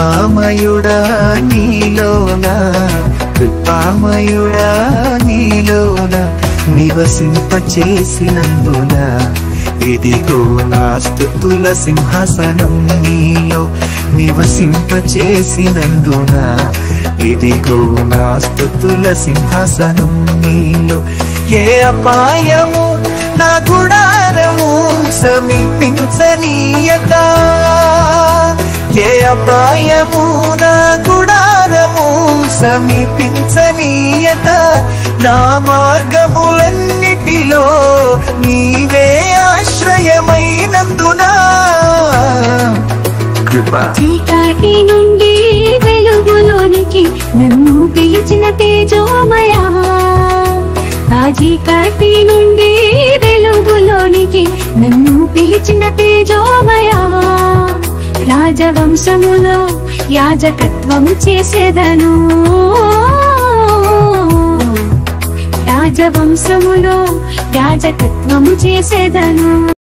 కృపామయుడా నీలోనా కృపామయుడా నీలోన నివసింపచేసినందున. ఇదిగో నా స్థుతుల సింహాసనం నీలో నివసింపచేసినందున. ఇదిగో నా స్థుతుల సింహాసనం నీలో. ఏ అపాయము నా గుడారము సమీపించనీయతా అపాయము నా గుడారము సమీపించనీయత నా మార్గములన్నిటిలో నీవే ఆశ్రయమైనందున. చీకటి నుండి వెలుగులోనికి నన్ను పిలిచిన తేజోమయా. ఆ చీకటి నుండి వెలుగులోనికి నన్ను పిలిచిన తేజ రాజవంశములో యాజకత్వము చేసేదను. రాజవంశములో యాజకత్వము చేసేదను.